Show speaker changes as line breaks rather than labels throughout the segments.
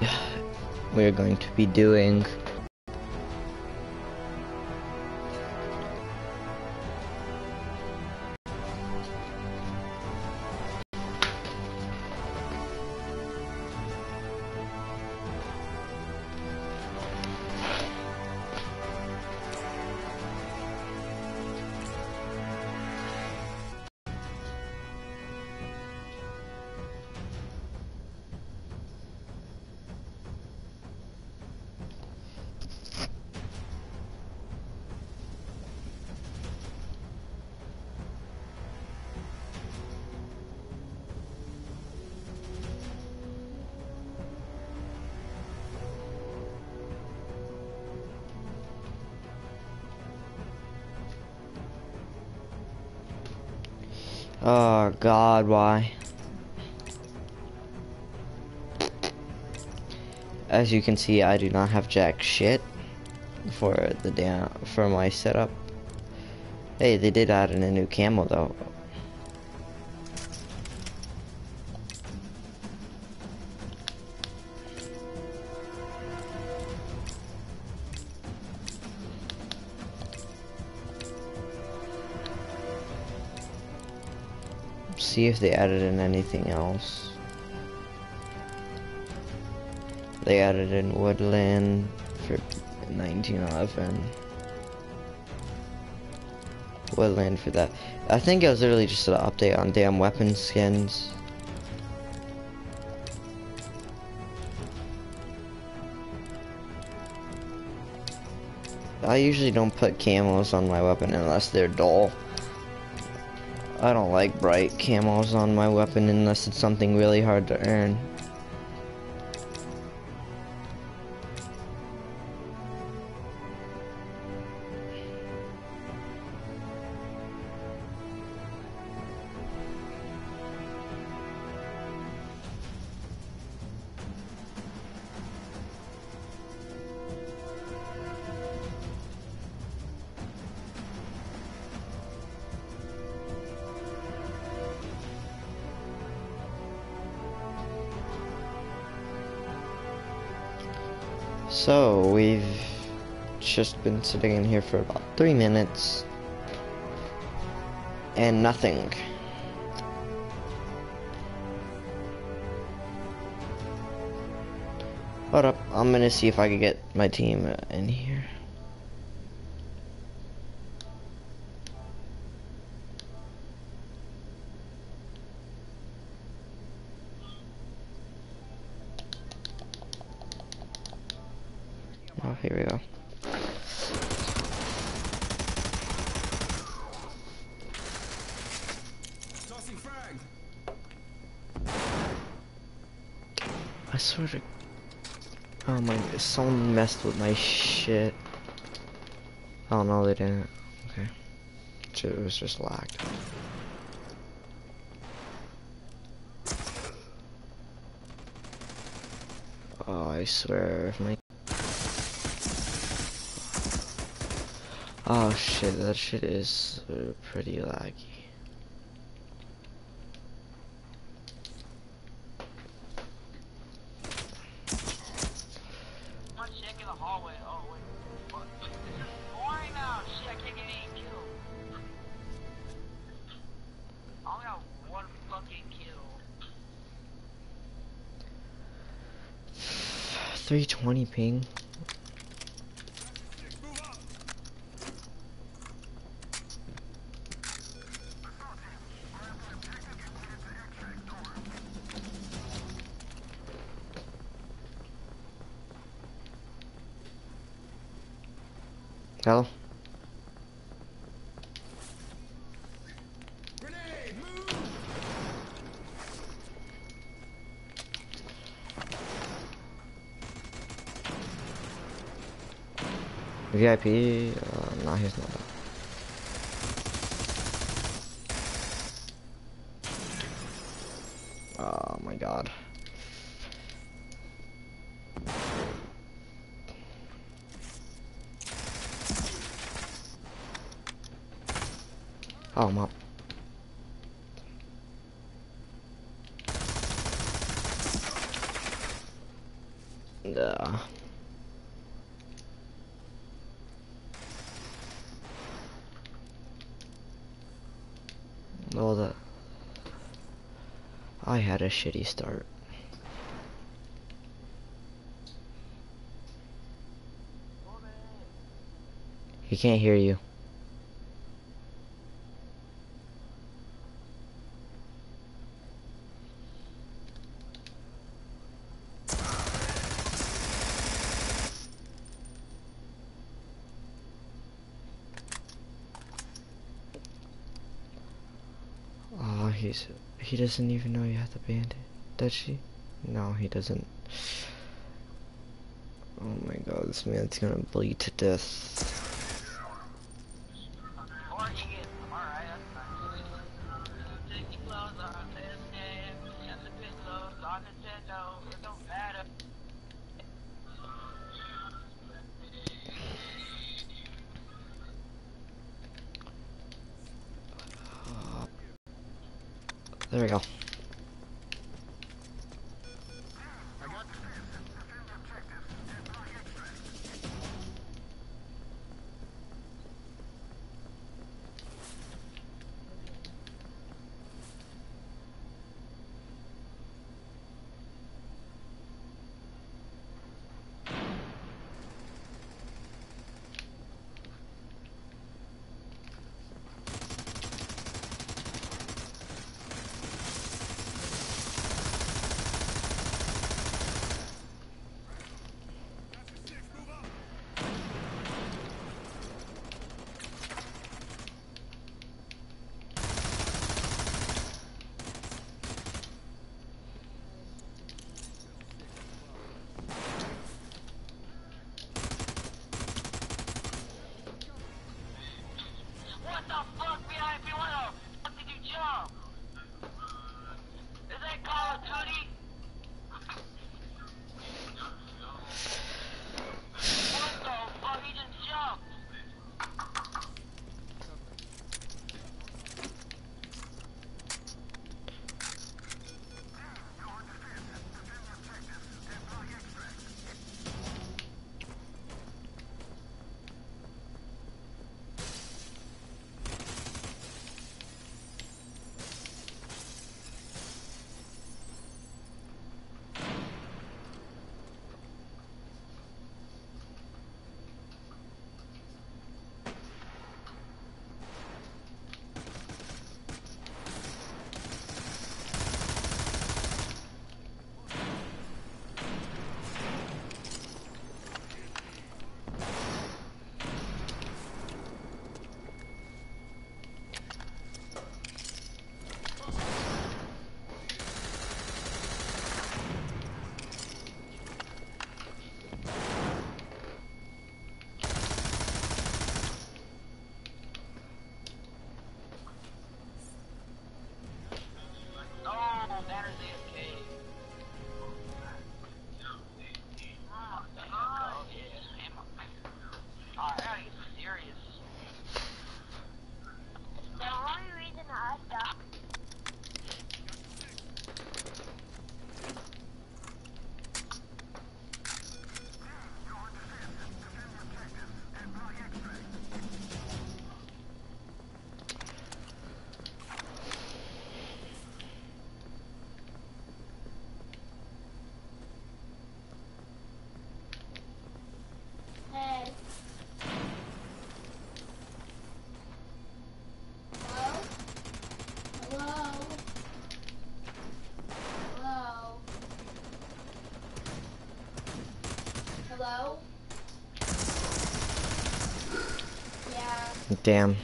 we're going to be doing god, why? As you can see, I do not have jack shit for the damn for my setup. Hey, they did add in a new camo though. See if they added in anything else. They added in Woodland for 1911. Woodland for that. I think it was literally just an update on damn weapon skins. I usually don't put camos on my weapon unless they're dull. I don't like bright camos on my weapon unless it's something really hard to earn. So, we've just been sitting in here for about three minutes. And nothing. Hold up, I'm gonna see if I can get my team in here. Oh, here we go. I swear to... Oh my... Someone messed with my shit. Oh no, they didn't. Okay. It was just locked. Oh, I swear, if my... Oh shit, that shit is uh, pretty laggy. Three twenty ping. VIP? Uh, no, he's not. Oh my god. Oh, I'm up. Yeah. Well, the I had a shitty start. He can't hear you. Oh, he's he doesn't even know you have the bandit. Does she? No, he doesn't. Oh my god, this man's gonna bleed to death.
Hello? Yeah.
Damn.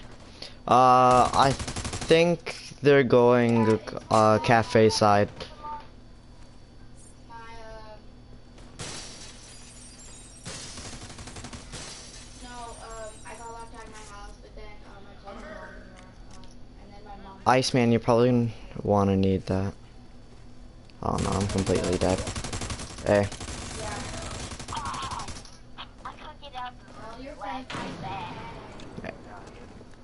Uh, I think they're going uh cafe side. Iceman, you probably want to need that. Oh no, I'm completely dead. Hey,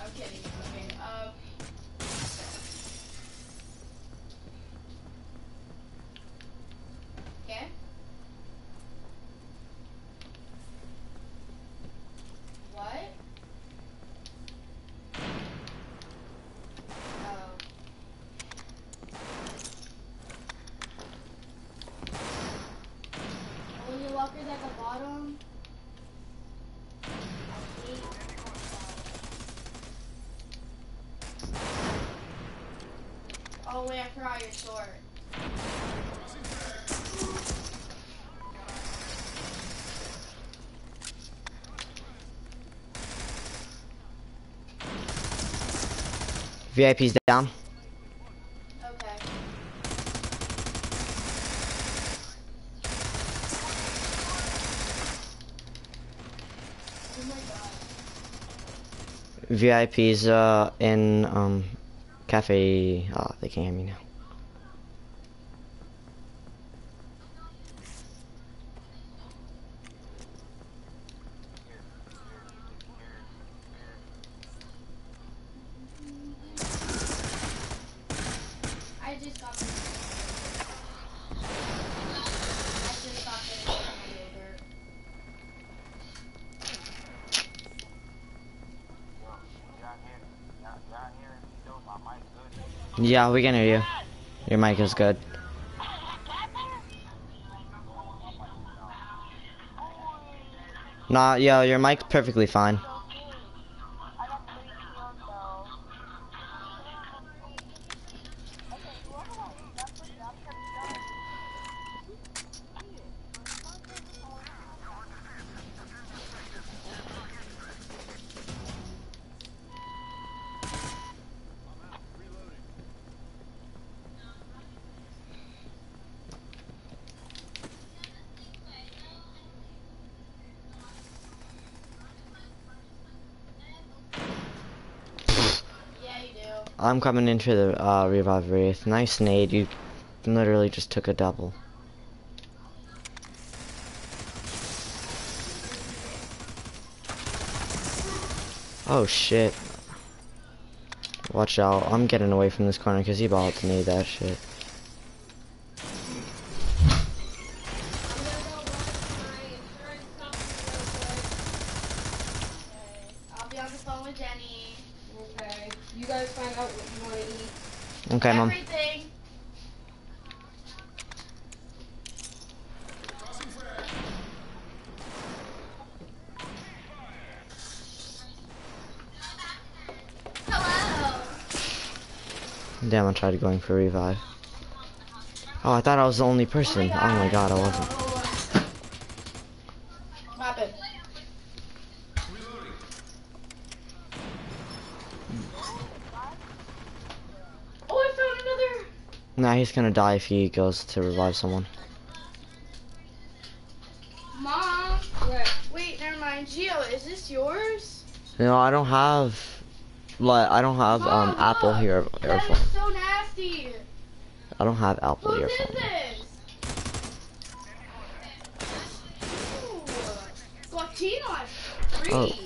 I'm
kidding. Okay. Um. Okay. What? Oh. Oh, your locker's at the bottom. I hate that. Forgot you're short.
VIP's down.
Okay. God.
VIP's uh in um cafe. Oh, they can't hear me now.
I just got this. I just got this from my yogurt.
Yeah, we can hear you. Your mic is good. Nah, yo, your mic's perfectly fine. I'm coming into the uh, revive wraith. Nice nade. You literally just took a double. Oh shit. Watch out. I'm getting away from this corner because he about to need that shit.
I'll be on the phone with Jenny.
Okay. You guys find out what you want to eat.
Okay, mom.
Everything.
Damn, I tried going for revive. Oh, I thought I was the only person. Oh my god, I wasn't.
What happened? Oh, I found another.
Nah, he's gonna die if he goes to revive someone.
Mom. Wait, never mind. Gio, is this yours?
No, I don't have. Like, I don't have um Apple
look.
here earphone.
so nasty.
I don't have Apple
is
earphone.
this? Ooh, Latino
Oh.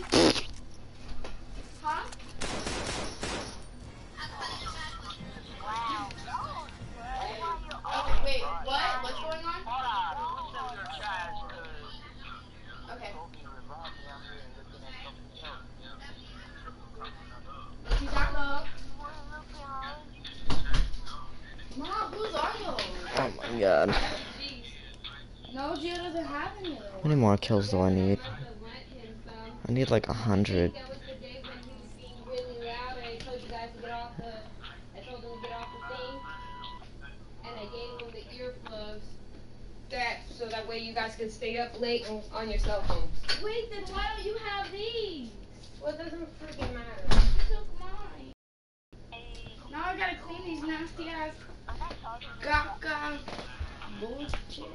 Kills do I need? I need like a hundred.
You guys to get off the, I told him to get off the thing. And I gave him the earplugs. That, so that way you guys can stay up late on, on your cell phones.
Wait, then why don't you have these?
Well, it doesn't freaking matter.
You took mine. Now I gotta clean these nasty ass gaga bullshit.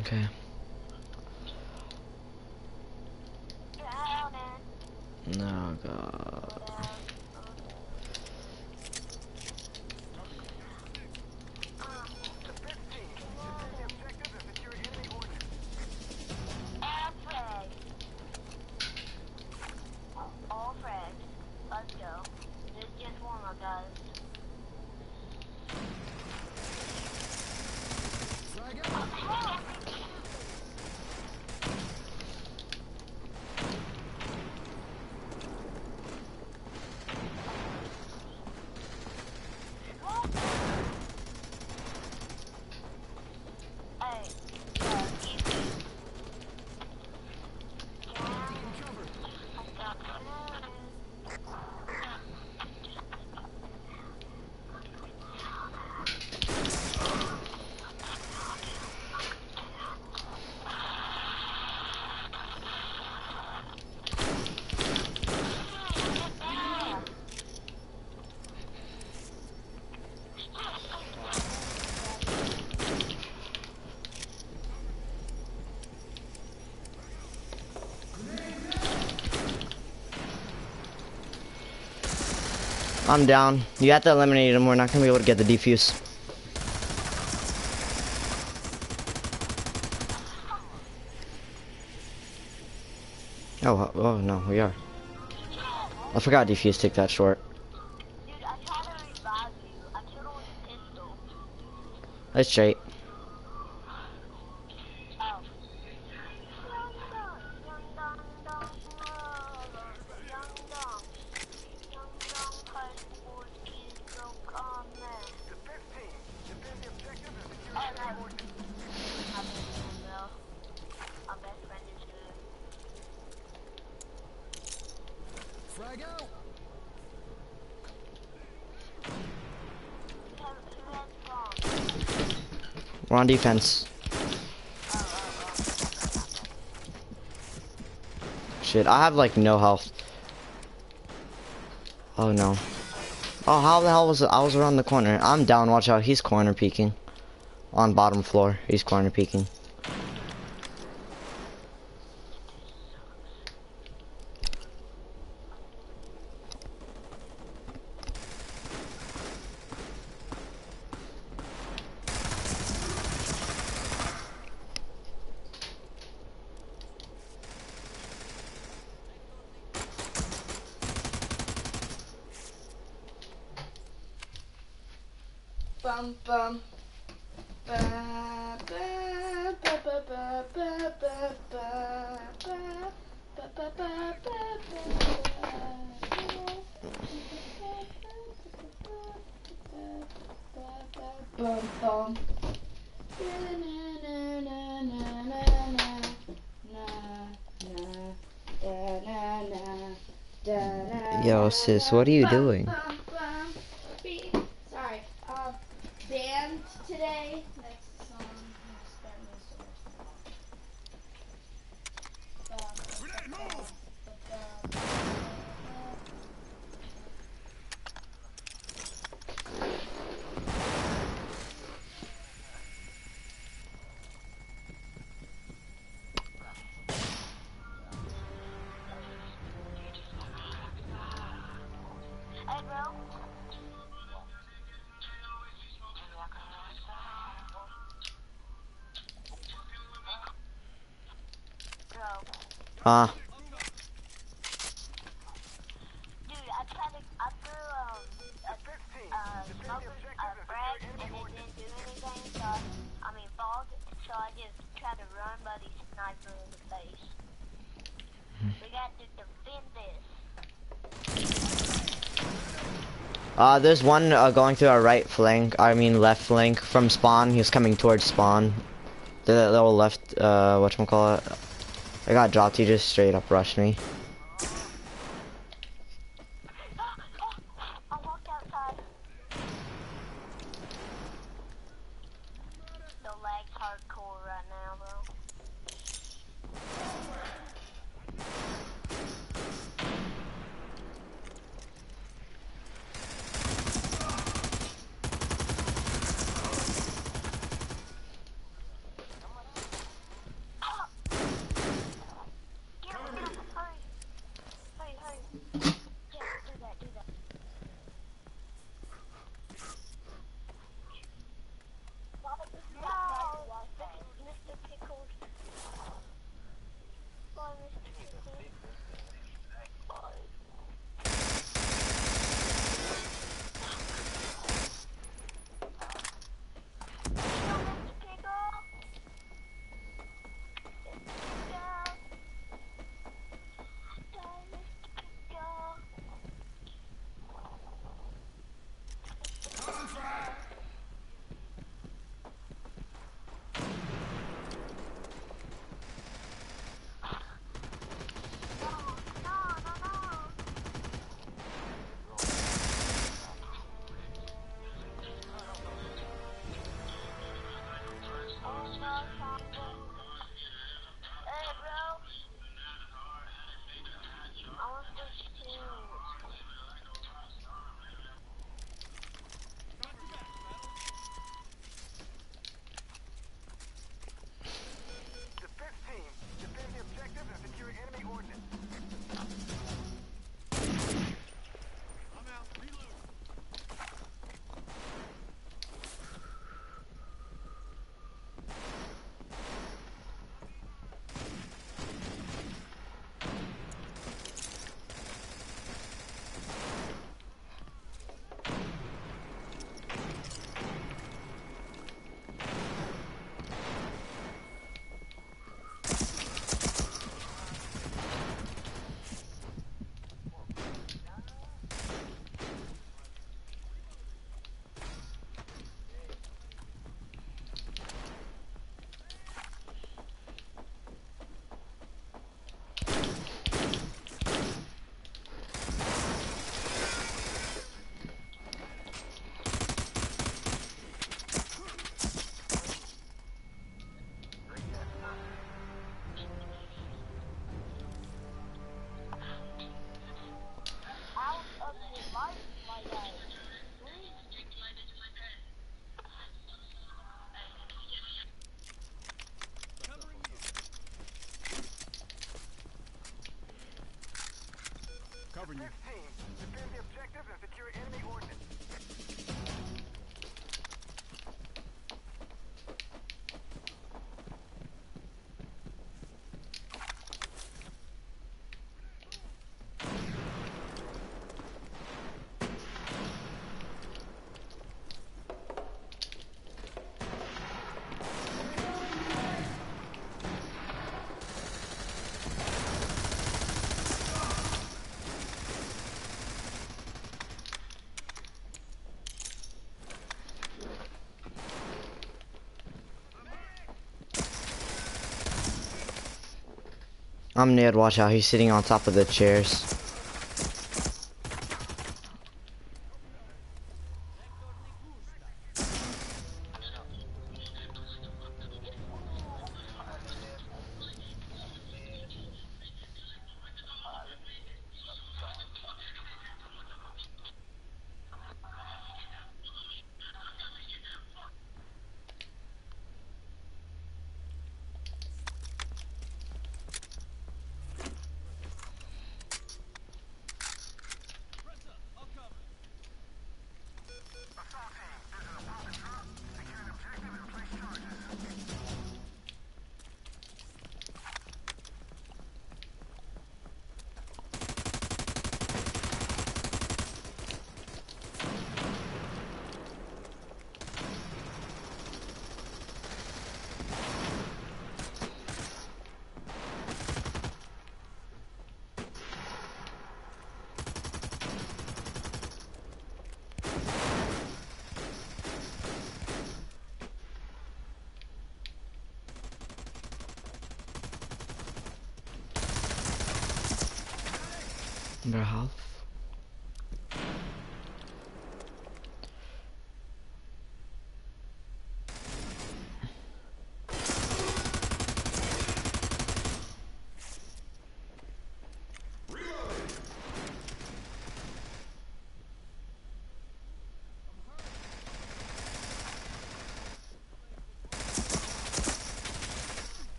Okay. No oh, god.
Alfred, let's go. This is just warm up, guys. Hey, uh, easy.
I'm down. You have to eliminate him. We're not gonna be able to get the defuse. Oh, oh, oh no, we are. I forgot defuse took that short.
Dude, I tried to revive you. I killed him with a pistol.
That's straight.
Oh. Young dong, young dong, dong, whoa. Young dong. Young dong, fight for kids, so come in. Oh, no. My best friend, though. My best friend is good.
Frag out!
Who has- who has bomb?
We're on defense. Shit, I have like no health. Oh no. Oh, how the hell was it? I was around the corner. I'm down, watch out. He's corner peeking. On bottom floor. He's corner peeking.
Bum bum. Ba ba ba ba ba ba ba ba ba ba ba ba ba.
Yo, sis, what are you doing? There's one uh, going through our right flank. I mean left flank from spawn. He's coming towards spawn. The little left, uh, whatchamacallit. I got dropped. He just straight up rushed me.
Covering you.
Defend the objective and secure enemy ordnance.
I'm Ned, watch out, he's sitting on top of the chairs.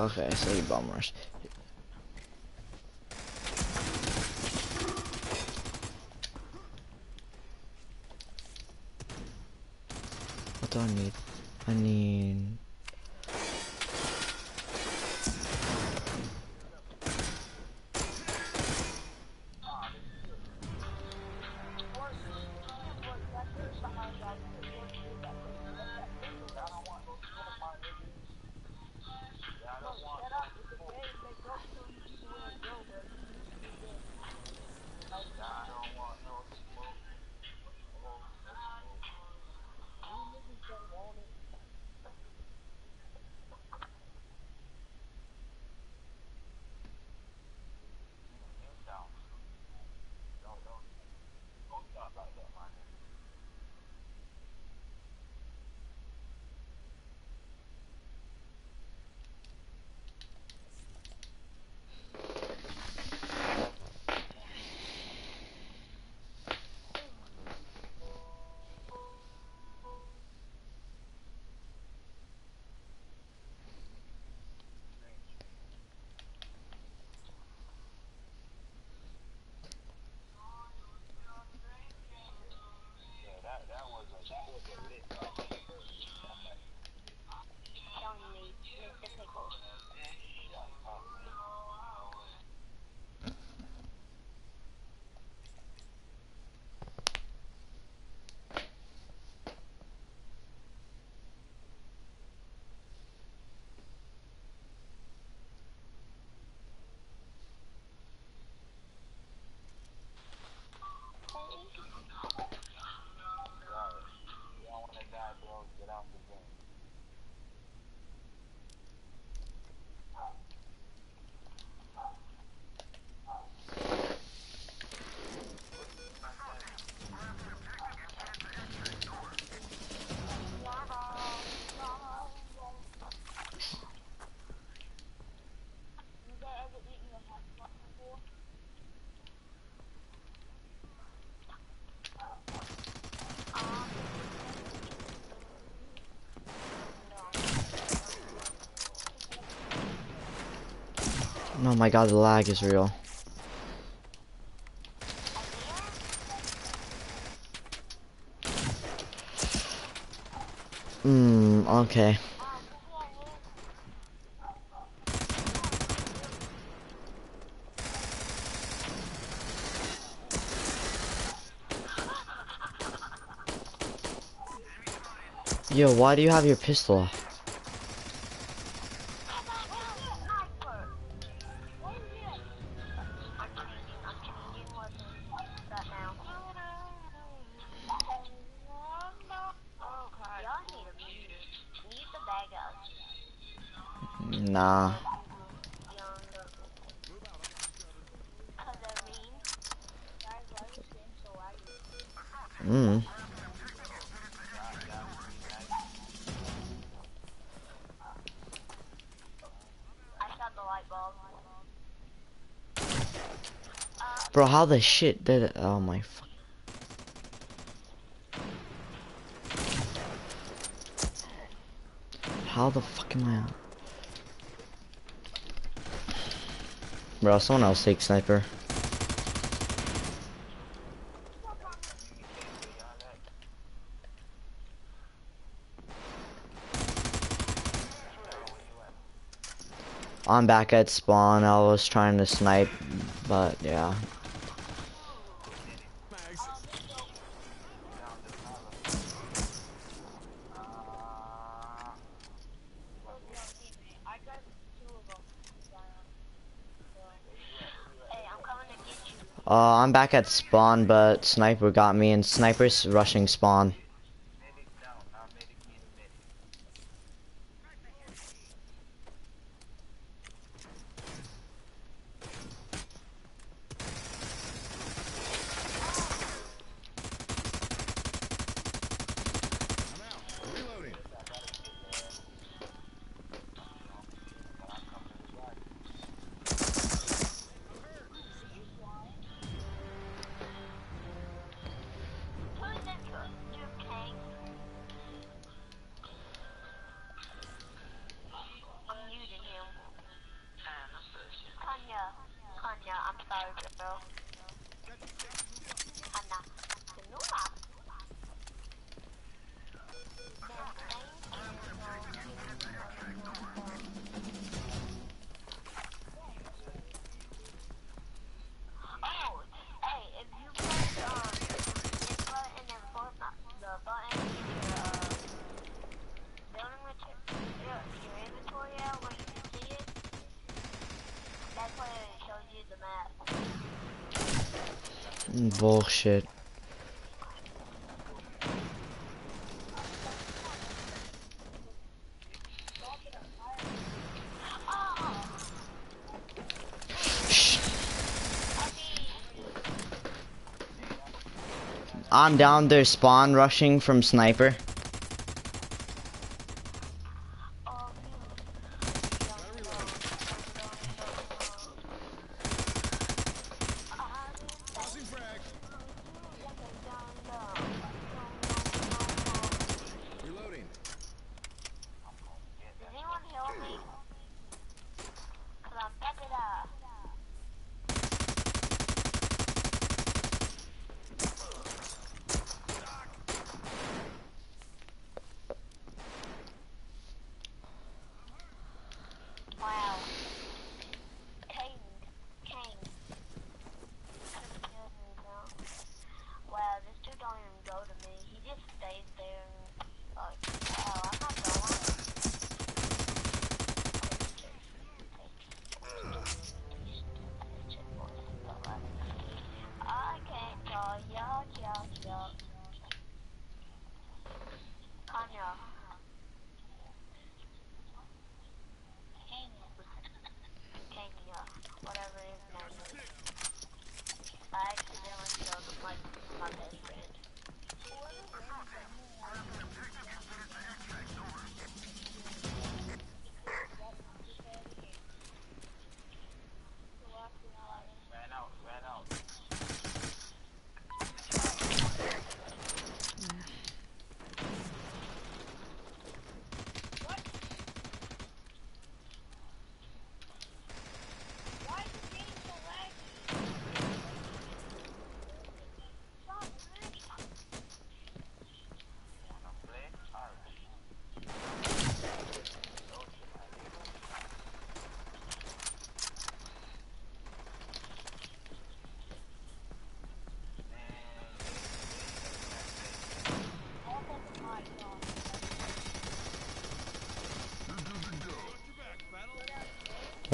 Okay, so you bum rush. know,
get out the game.
No, my god, the lag is real. Hmm, okay. Yo, why do you have your pistol off?
The
shit that. Oh my fuck. How the fuck am I out? Bro, someone else take sniper. I'm back at spawn. I was trying to snipe, but yeah.
Hey, I'm coming to get you.
Uh, I'm back at spawn, but sniper got me, and sniper's rushing spawn. Bullshit. I'm down there spawn rushing from sniper.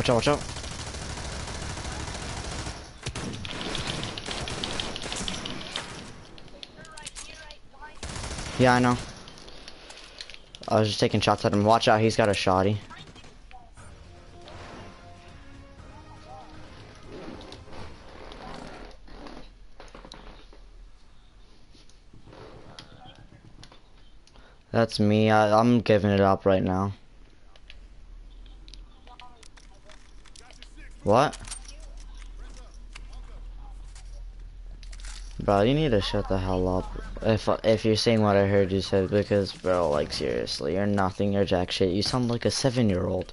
Watch out, watch out. Yeah, I know. I was just taking shots at him. Watch out, he's got a shotty. That's me. I, I'm giving it up right now. What? Bro, you need to shut the hell up. If if you're saying what I heard you said, because bro, like seriously, you're nothing. You're jack shit. You sound like a seven year old.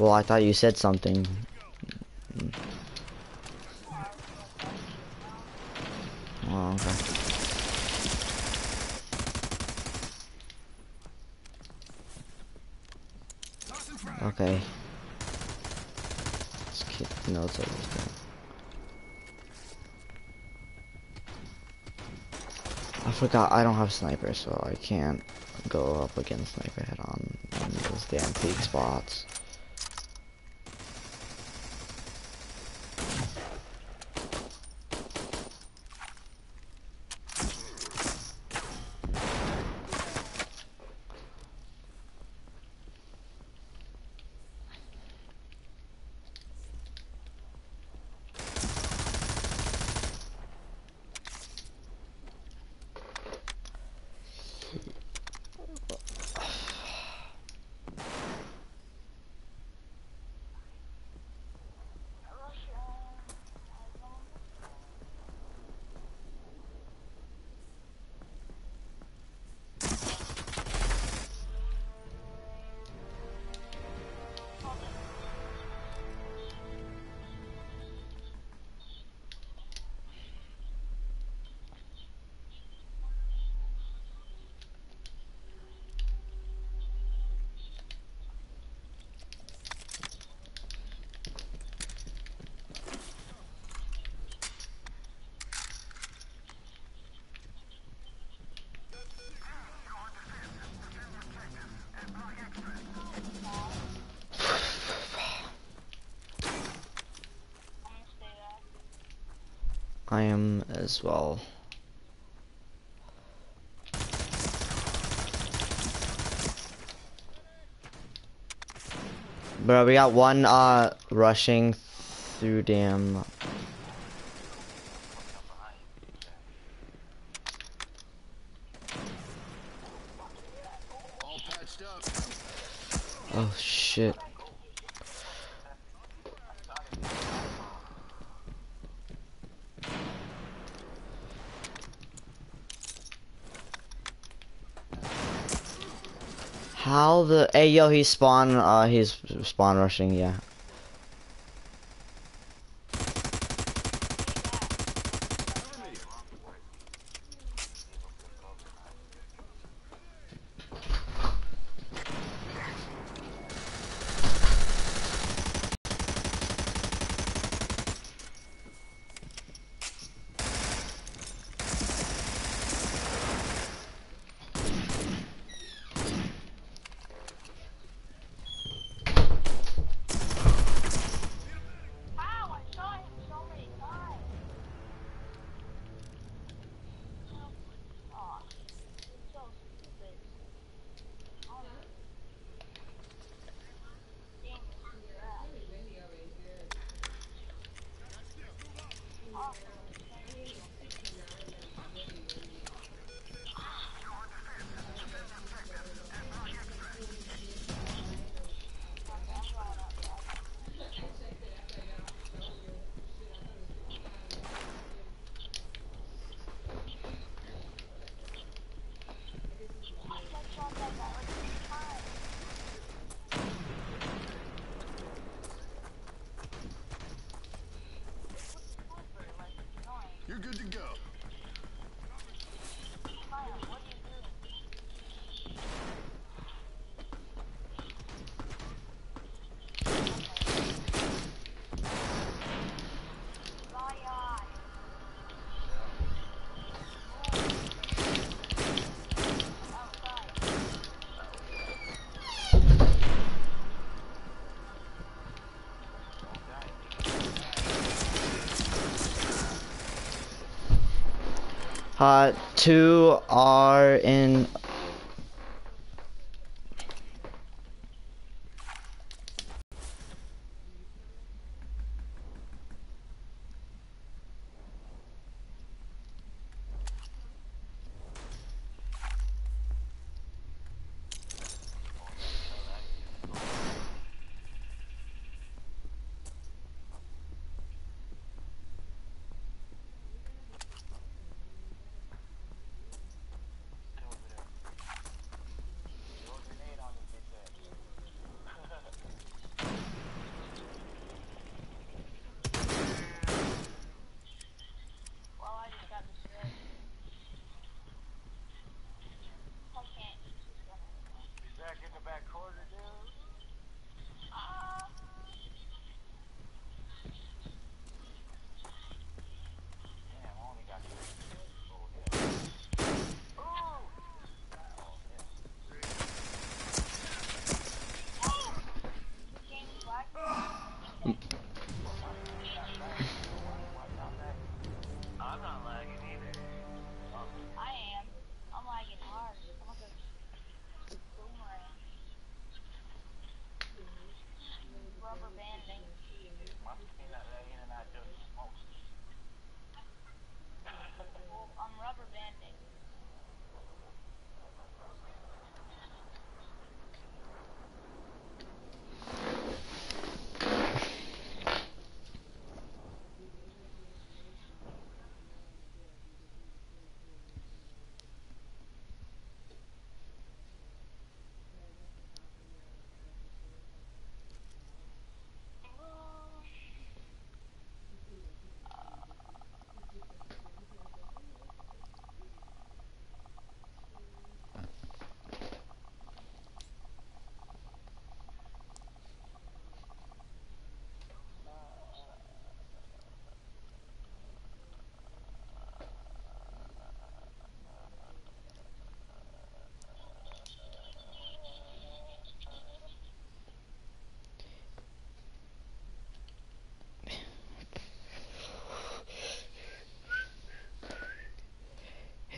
Well, I thought you said something. Oh, okay.
Tossing frag.
Okay. Let's keep notes of this guy. I I don't have sniper, so I can't go up against sniper head on, on those damn peak spots. I am as well. Bro, we got one uh rushing through damn
All patched up.
Oh shit. How the hey yo he's spawn uh he's spawn rushing yeah Uh, two are in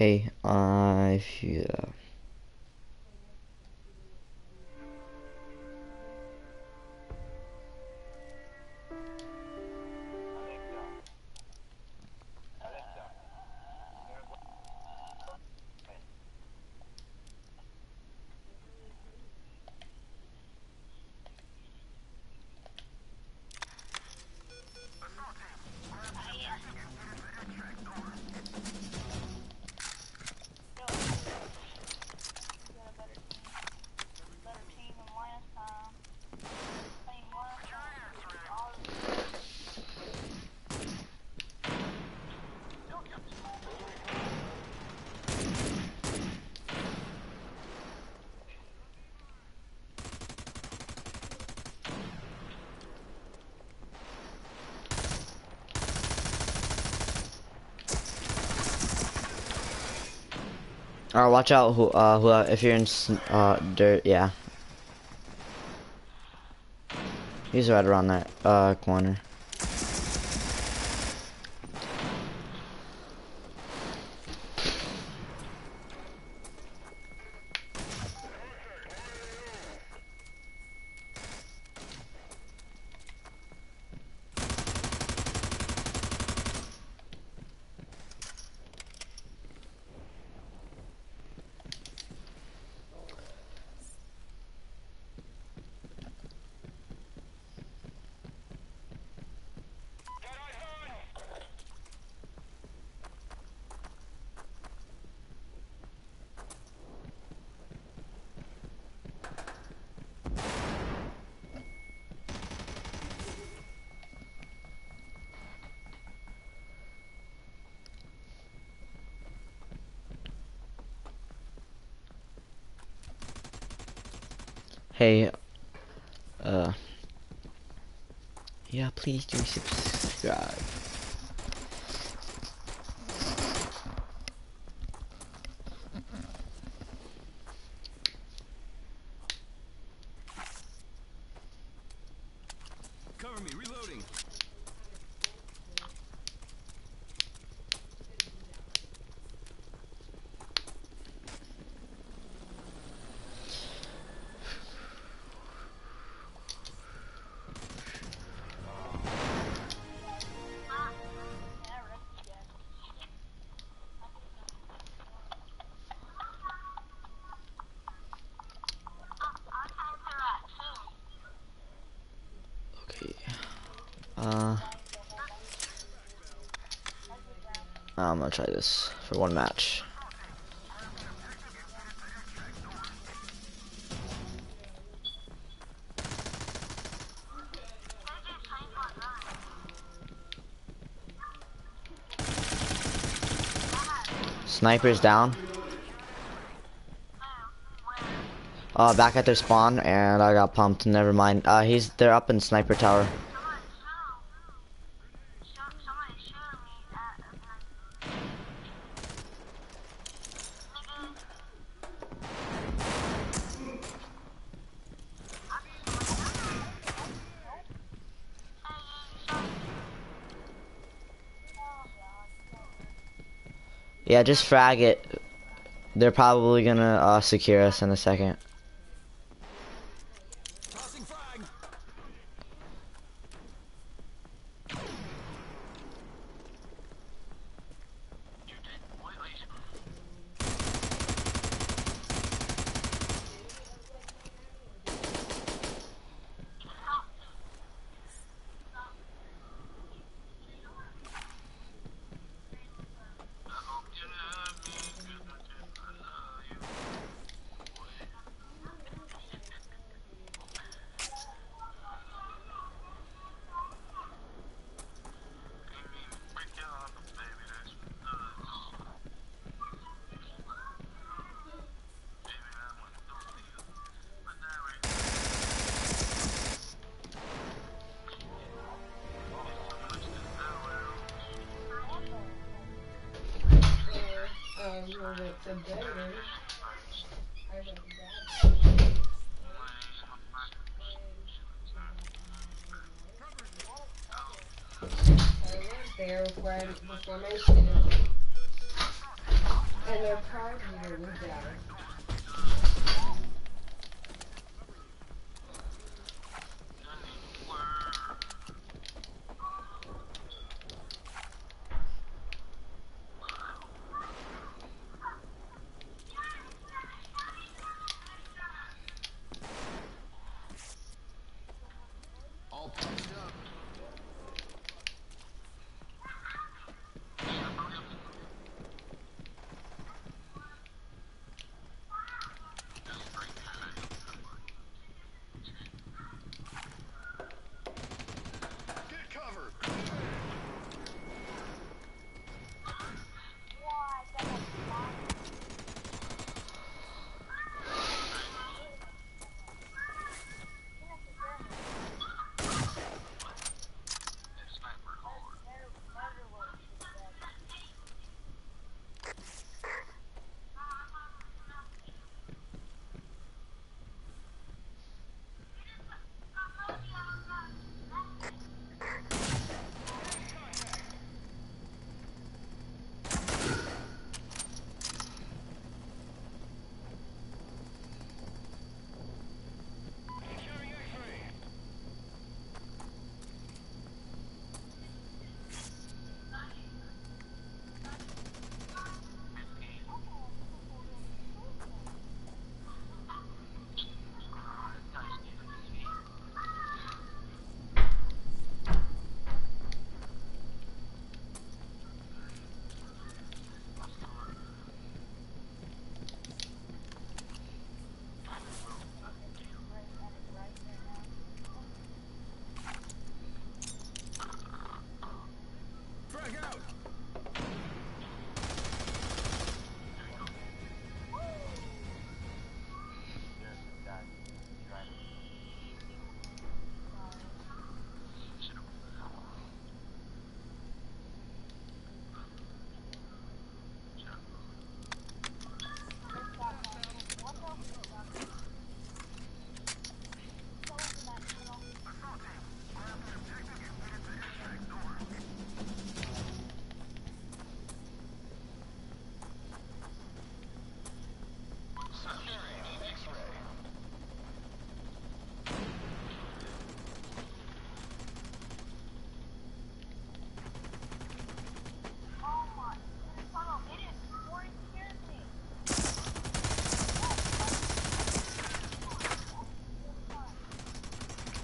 Hey,
I feel.
Alright, watch out who, uh, who, uh, if you're in, uh, dirt, yeah. He's right around that, uh, corner. Hey, uh, yeah, please do subscribe. Gonna try this for one match. Sniper's down. Uh, back at their spawn, and I got pumped. Never mind. Uh, he's they're up in sniper tower. Yeah, just frag it. They're probably gonna uh, secure us in a second.
The, the better. I went back. I was there the formation is. And their card reader was down.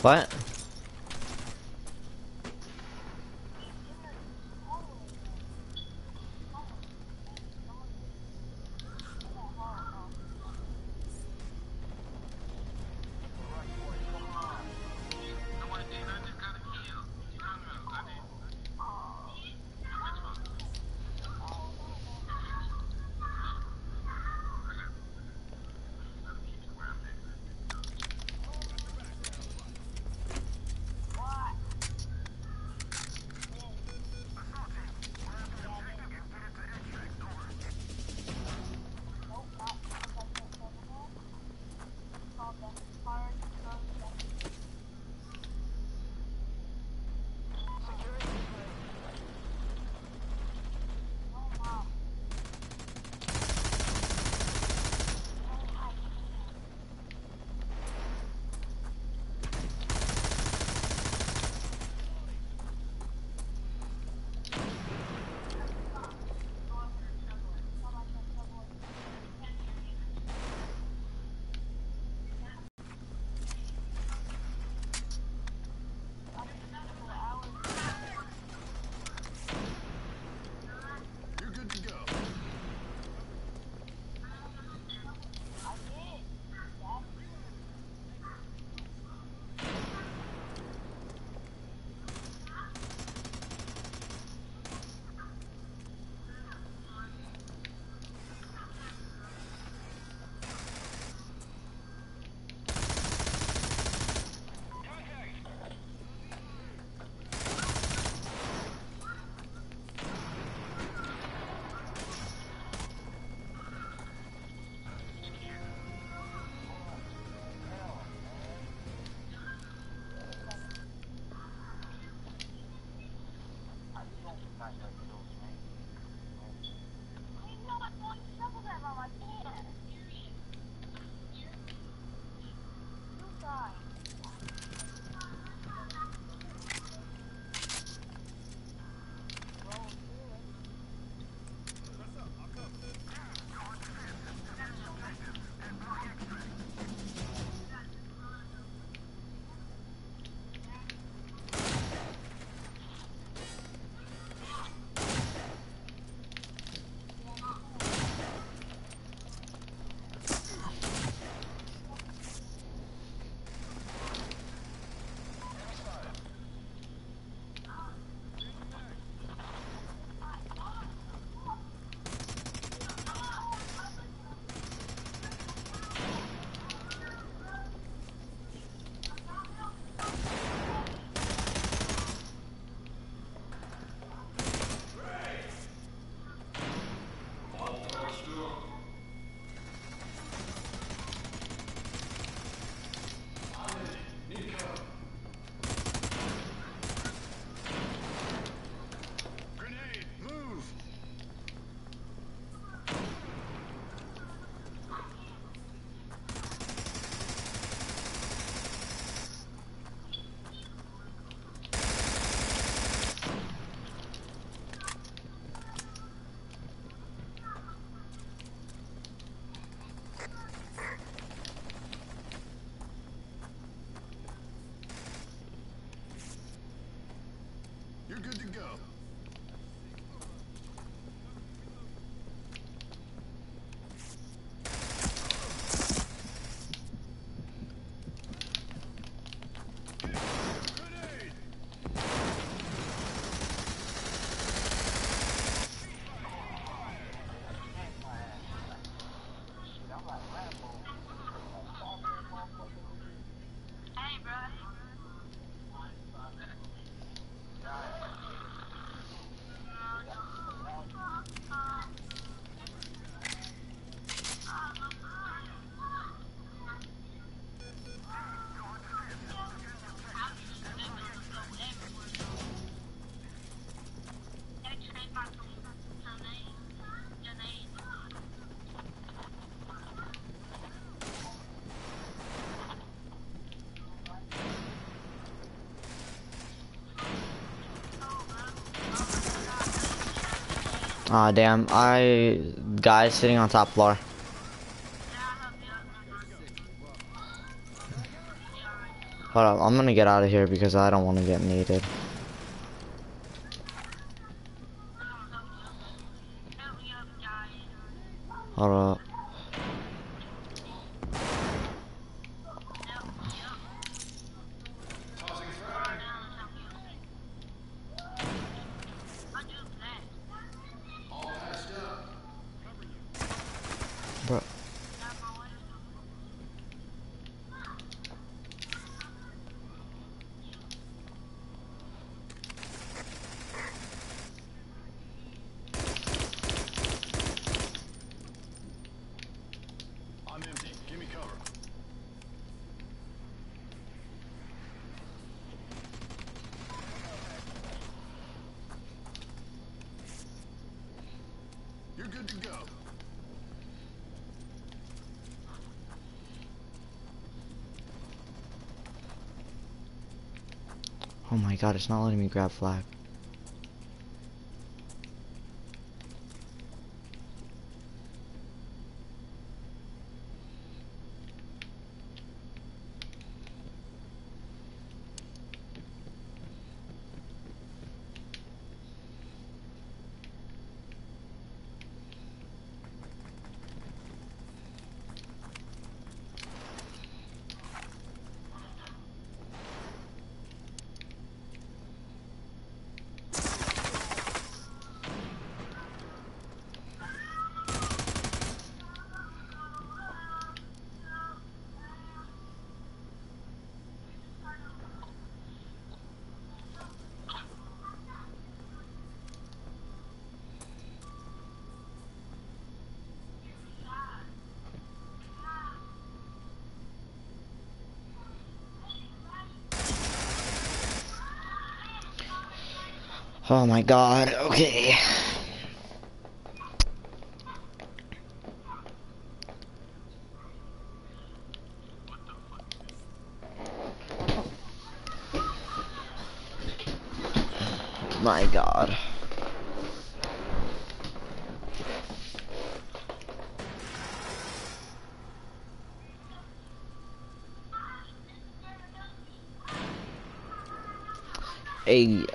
What?
Not yet.
Aw, damn. I... Guys sitting on top floor. Hold up, I'm gonna get out of here because I don't want to get needed. Hold up. Bro.
I'm empty. Give me cover. You're good to go.
Oh my god, it's not letting me grab flag. Oh my god, okay. My god. Hey.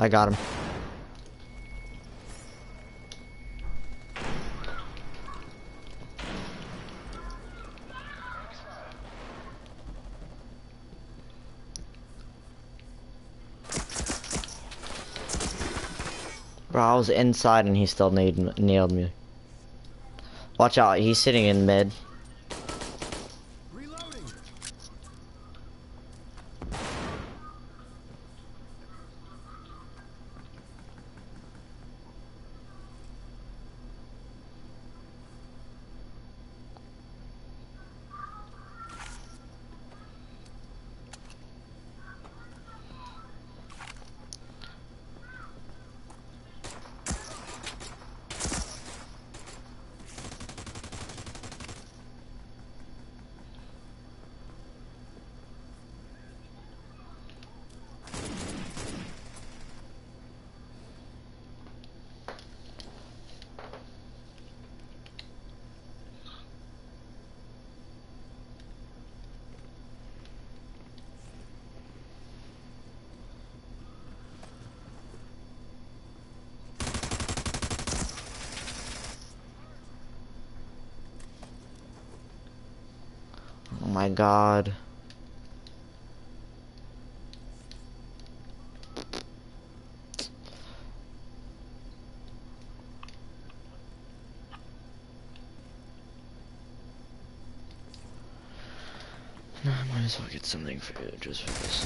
I got him. Bro, I was inside and he still nailed, me. Watch out, he's sitting in mid.
Reloading.
Oh my god. No, I might as well get something for you just for this.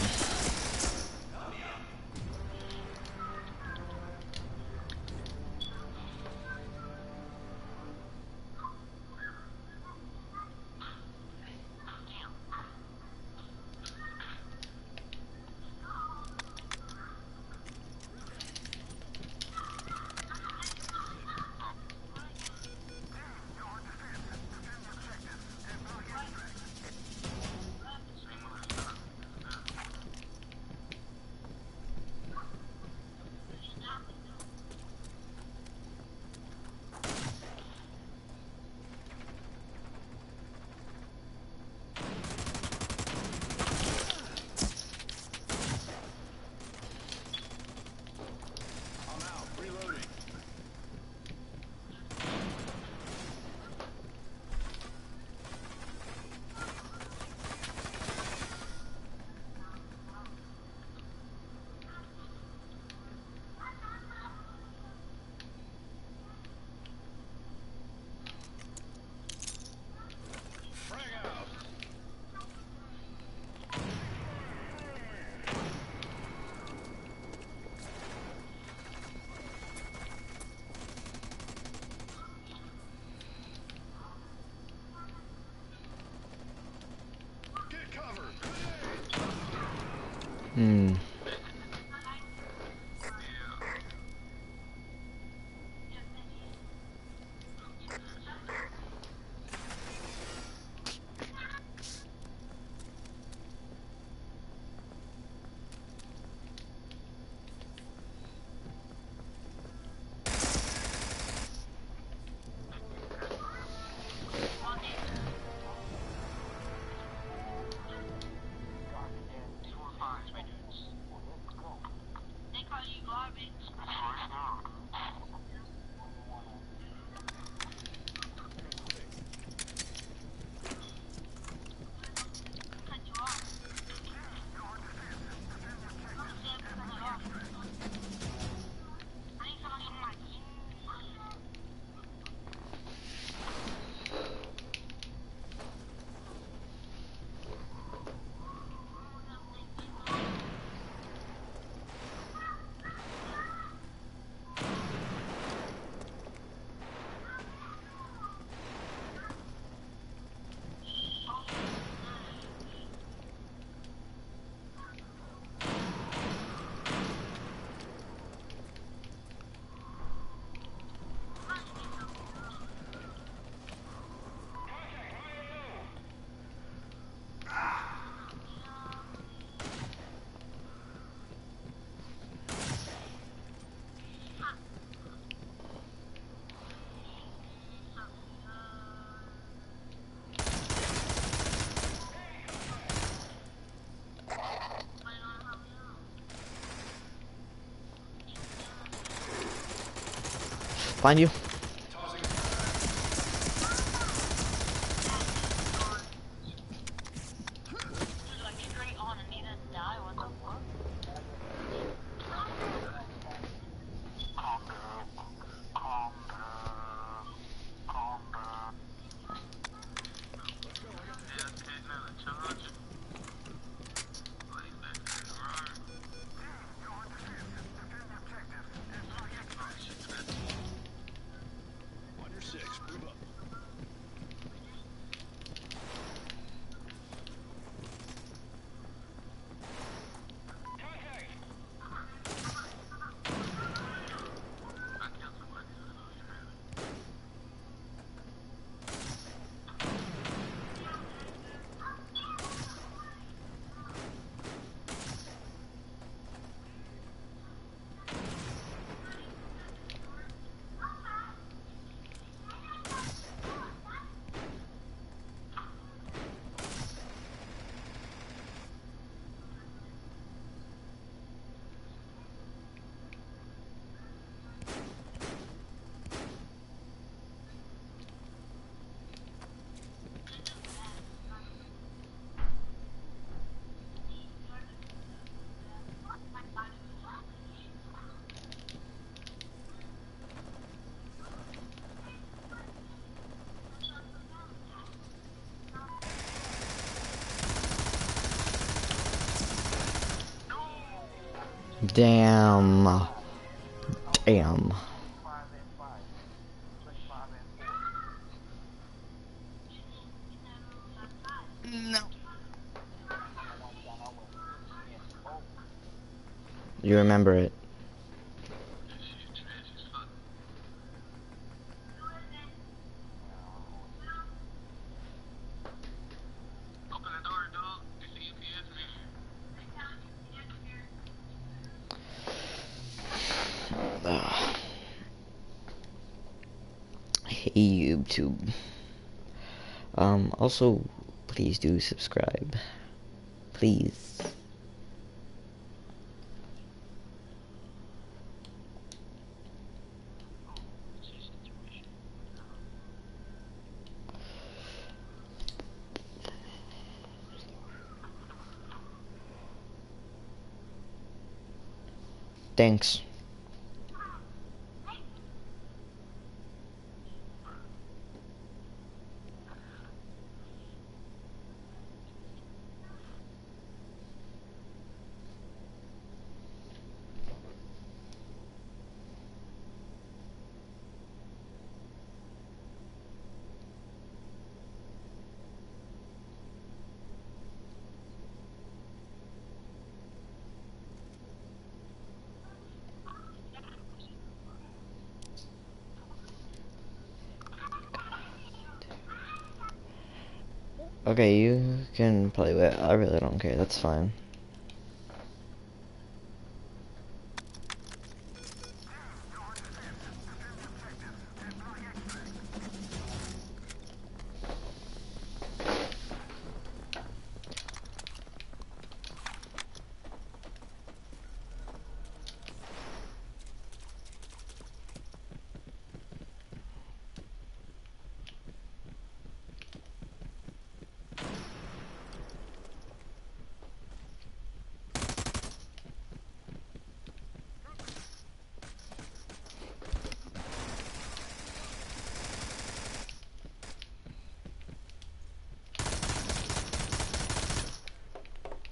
I'm
Hmm. Find you.
Like straight on and he didn't die. What the fuck?
On your six, move up.
Damn. Damn. You remember it. Ugh. Hey YouTube. Um, also, please do subscribe. Please. Thanks. Okay, you can play with it. I really don't care. That's fine.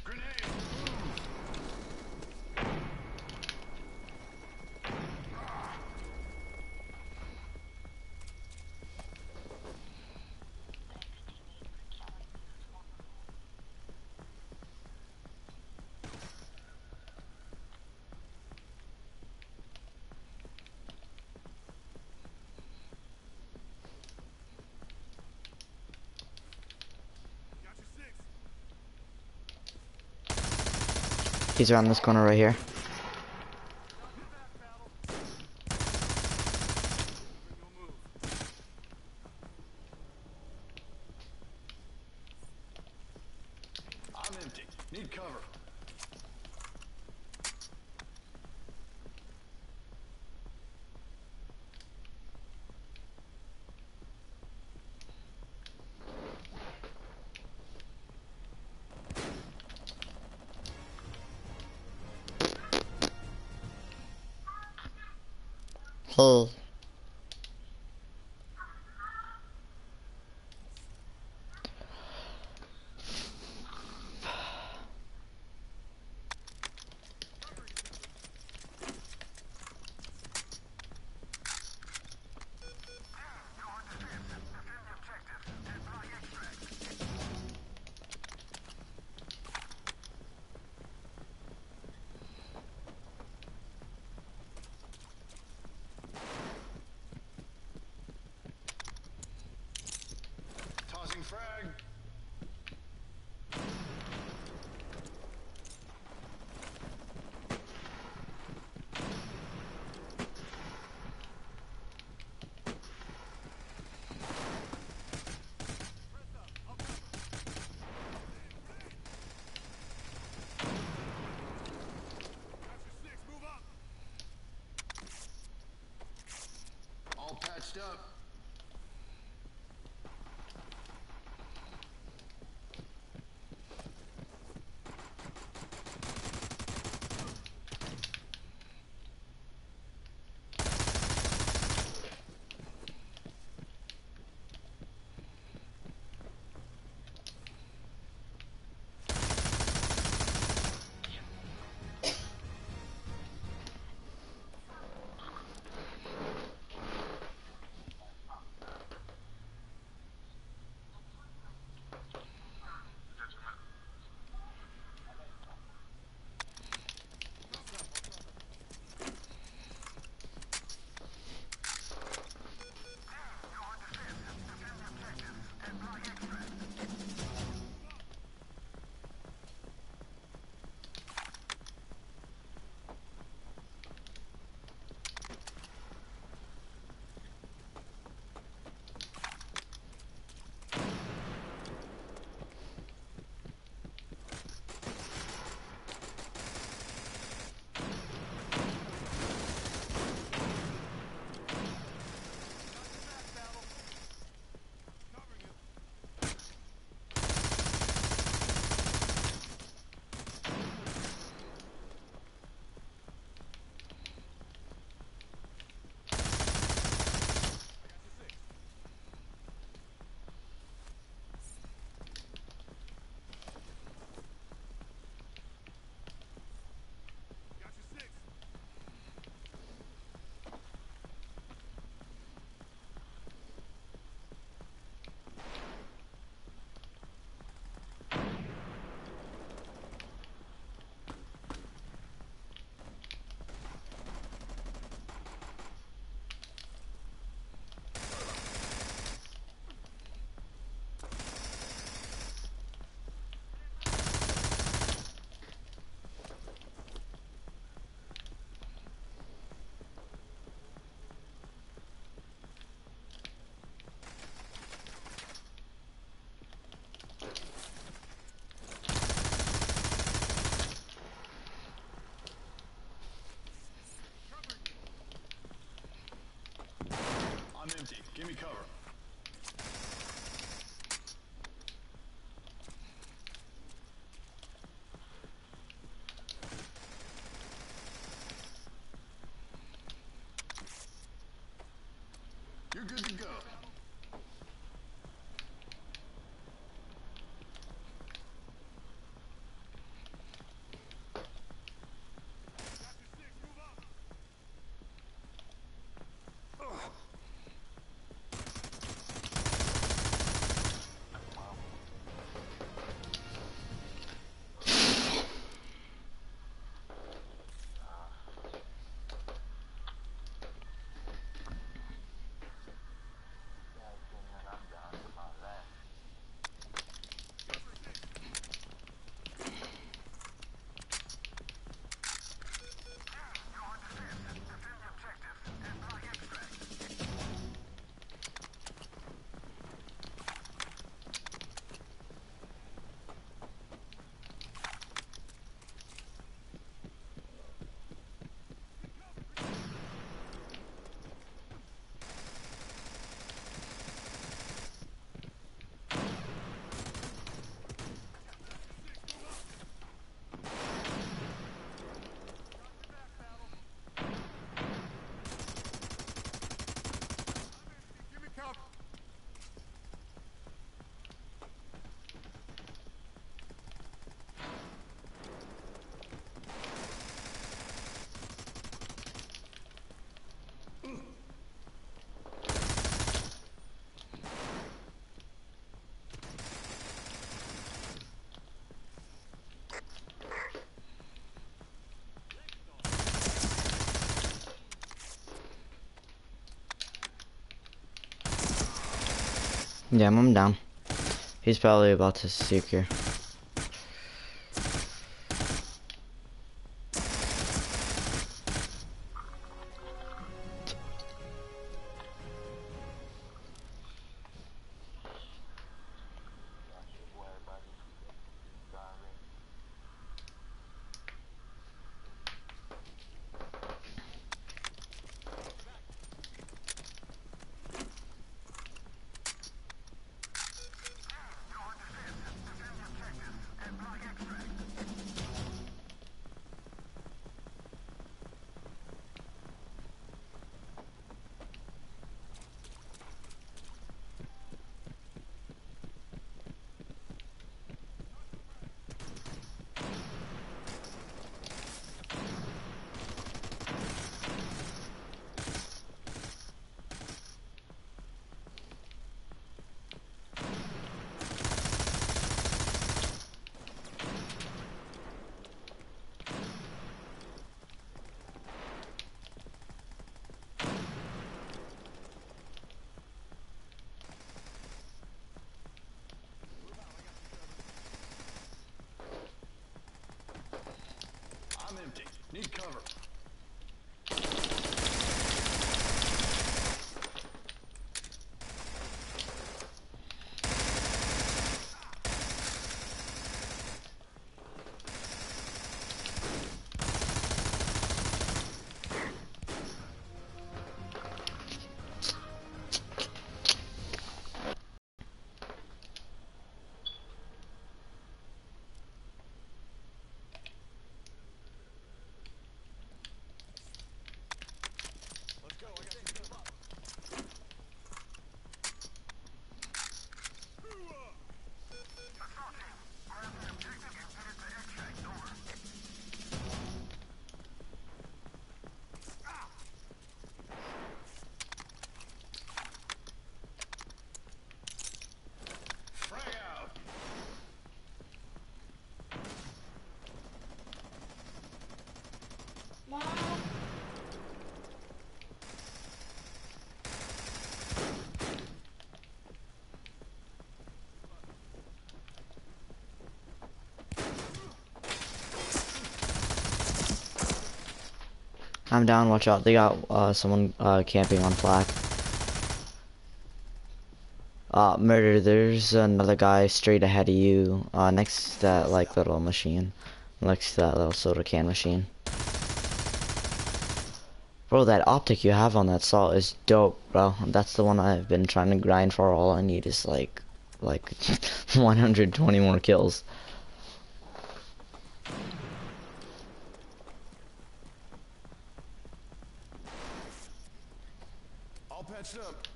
Grenade! Got your six.
He's around this corner right here.
You'll move. I'm empty. Need cover.
Hey.
Tossing frag. Six, move up. All patched up. Enemy cover. You're good to go.
Yeah, I'm down. He's probably about to secure.
I'm
I'm down, watch out. They got uh, someone uh, camping on flag. Uh, murder, there's another guy straight ahead of you, uh, next to that, like, little machine. Next to that little soda can machine. Bro, that optic you have on that saw is dope, bro. That's the one I've been trying to grind for. All I need is, like, like, 120 more kills.
All patched up.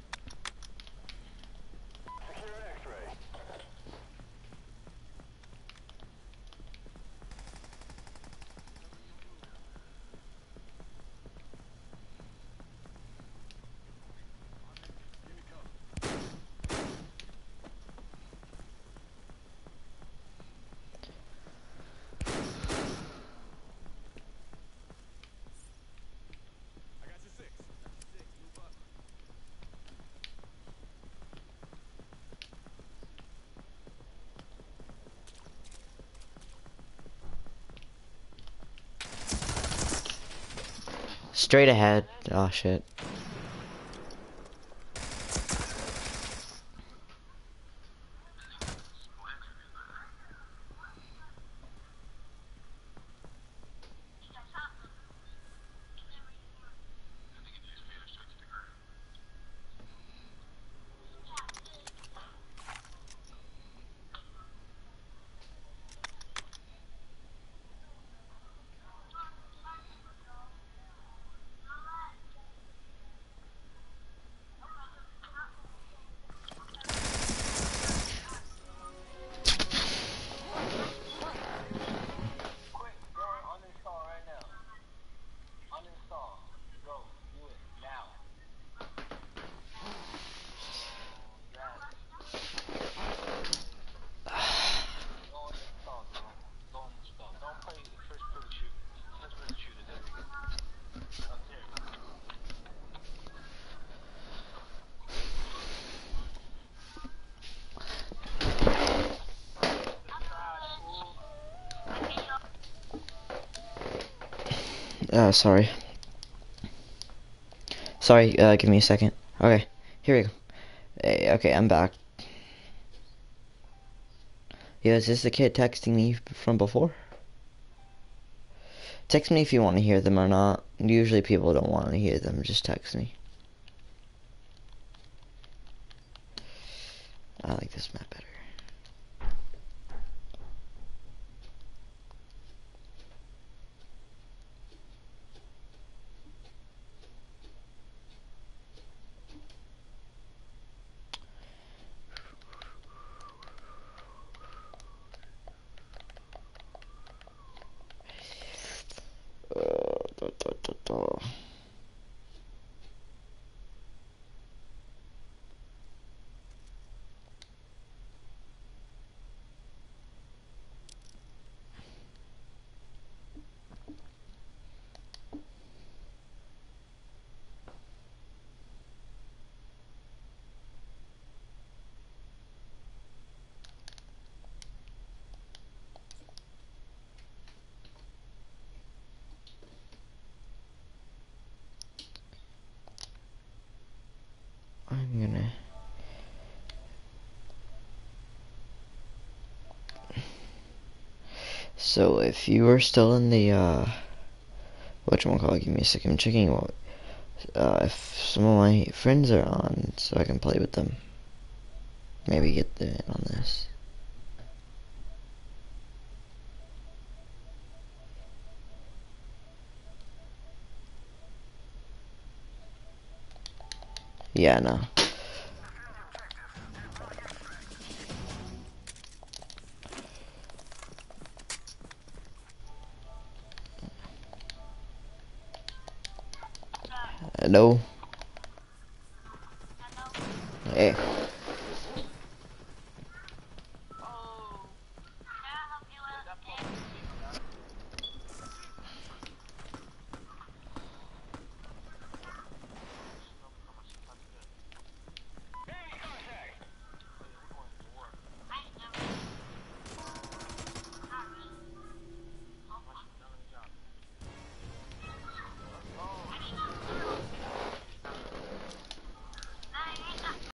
Secure an X-ray. Give me cover. I got you six. Six, move up.
Straight ahead. Oh, shit. Uh, sorry. Sorry, uh, give me a second. Okay, here we go. Hey, okay, I'm back. Yeah, is this the kid texting me from before? Text me if you want to hear them or not. Usually people don't want to hear them, just text me. I like this map better. Uh, da, da, da, da. I'm gonna. So if you are still in the uh, whatchamacallit, give me a second. I'm checking what uh, if some of my friends are on, so I can play with them. Maybe get in on this. Yeah, no. Hello. Hey. Eh.